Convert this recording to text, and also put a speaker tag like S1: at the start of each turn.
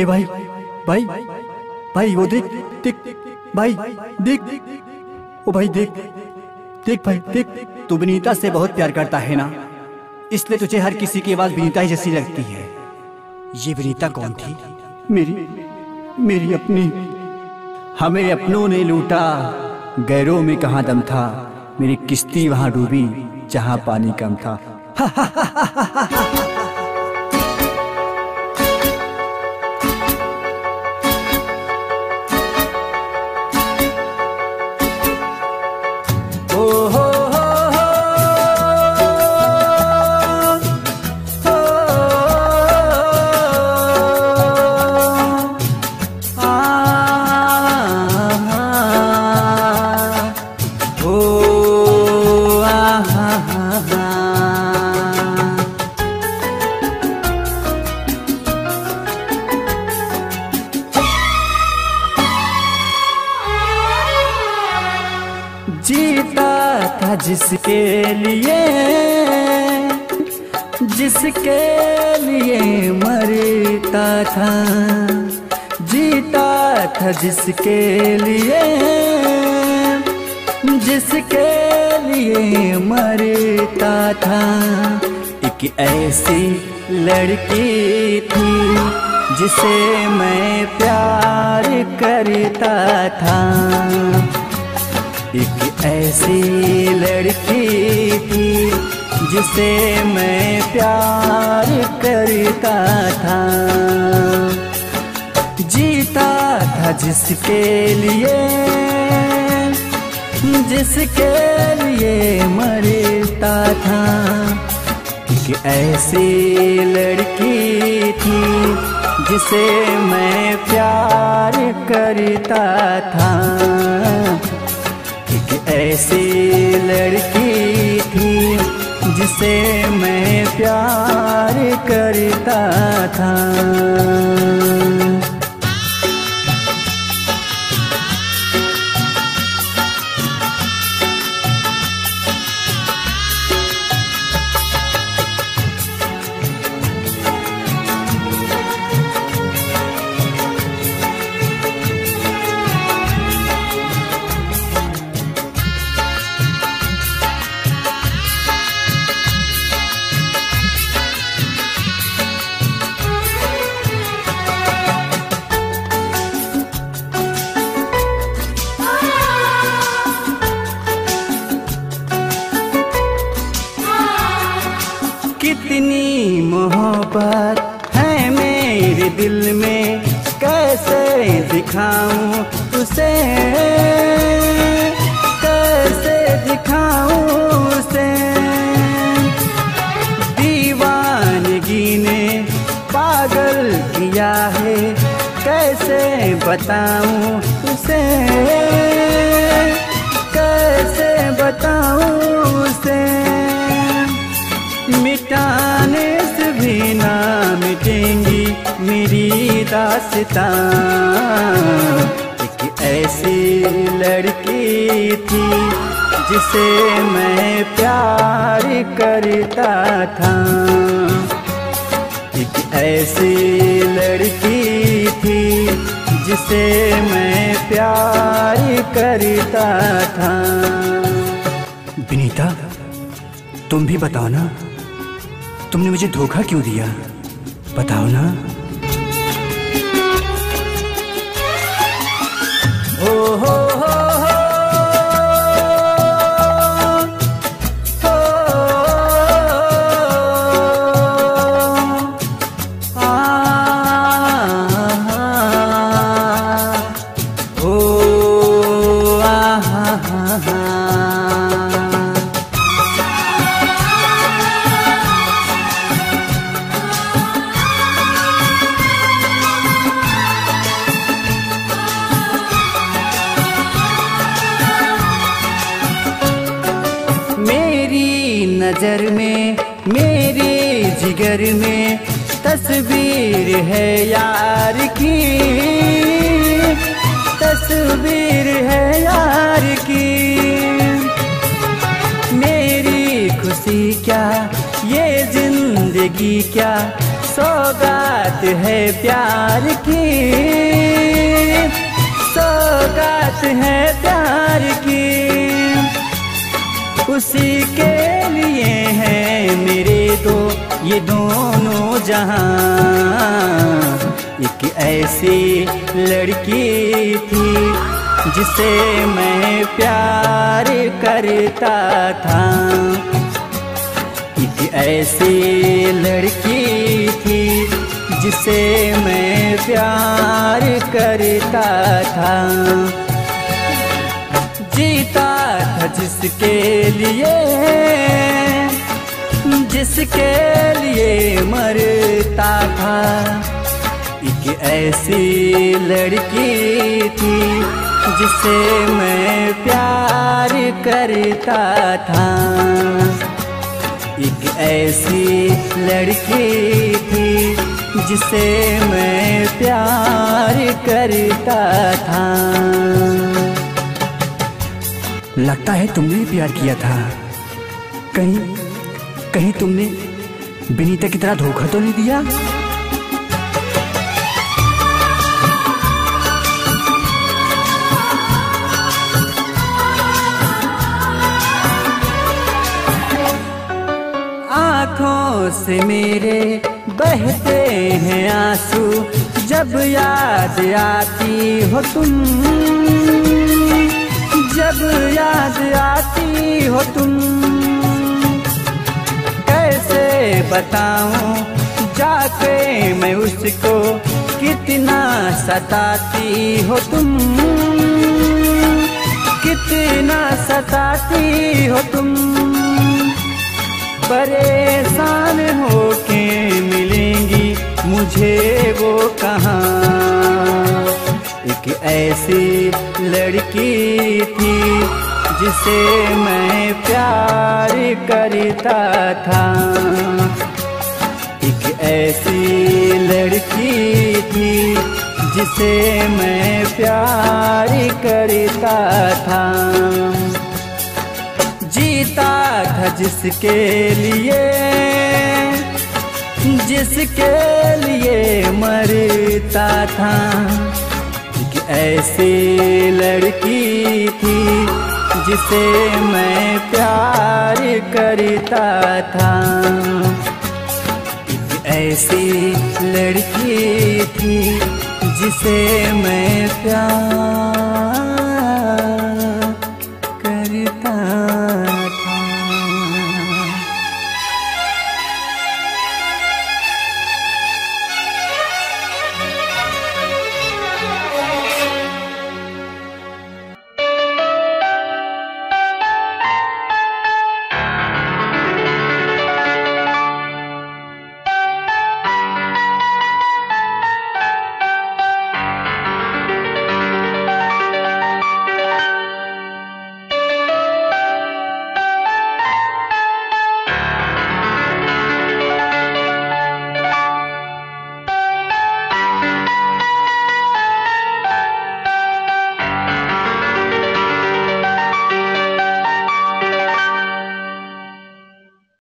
S1: ए भाई भाई भाई, वो देख देख, भाई, देख, ओ भाई, देख देख भाई, देख, तू विनीता से बहुत प्यार करता है ना? इसलिए तुझे हर किसी की आवाज़ विनीता ही जैसी लगती है। ये विनीता कौन थी? मेरी मेरी अपनी, हमें अपनों ने लूटा, गैरों में कहा दम था? मेरी किश्ती वहाँ डूबी, जहाँ पानी कम था। ओ जीता था जिसके लिए जिसके लिए मरता था। जीता था जिसके लिए जिसके लिए मरता था। एक ऐसी लड़की थी जिसे मैं प्यार करता था। एक ऐसी लड़की थी जिसे मैं प्यार करता था। जीता था जिसके लिए जिसके लिए मरता था। एक ऐसी लड़की थी जिसे मैं प्यार करता था। ऐसी लड़की थी जिसे मैं प्यार करता था। मोहब्बत है मेरे दिल में, कैसे दिखाऊँ उसे कैसे दिखाऊँ उसे? दीवानगी ने पागल किया है, कैसे बताऊँ उसे? कैसे बताऊँ उसे? मिटाने ना मिटेंगी मेरी दासता। एक ऐसी लड़की थी जिसे मैं प्यार करता था। एक ऐसी लड़की थी जिसे मैं प्यार करता था। विनीता, तुम भी बताओ ना। तुमने मुझे धोखा क्यों दिया? बताओ ना। ओ हो नज़र में, मेरे जिगर में तस्वीर है यार की। तस्वीर है यार की। मेरी खुशी क्या, ये ज़िंदगी क्या सौगात है प्यार की। सौगात है प्यार की। उसी के लिए है मेरे दो, ये दोनों जहाँ। एक ऐसी लड़की थी जिसे मैं प्यार करता था। एक ऐसी लड़की थी जिसे मैं प्यार करता था। जीता था जिसके लिए जिसके लिए मरता था। एक ऐसी लड़की थी जिसे मैं प्यार करता था। एक ऐसी लड़की थी जिसे मैं प्यार करता था। लगता है तुमने भी प्यार किया था। कहीं कहीं तुमने विनीता की तरह धोखा तो नहीं दिया? आँखों से मेरे बहते हैं आँसू, जब याद आती हो तुम। जब याद आती हो तुम, कैसे बताऊँ जाके मैं उसको कितना सताती हो तुम, कितना सताती हो तुम। परेशान होके मिलेंगी मुझे वो कहाँ? एक ऐसी लड़की थी जिसे मैं प्यार करता था। एक ऐसी लड़की थी जिसे मैं प्यार करता था। जीता था जिसके लिए जिसके लिए मरता था। ऐसी लड़की थी जिसे मैं प्यार करता था। ऐसी लड़की थी जिसे मैं प्यार करता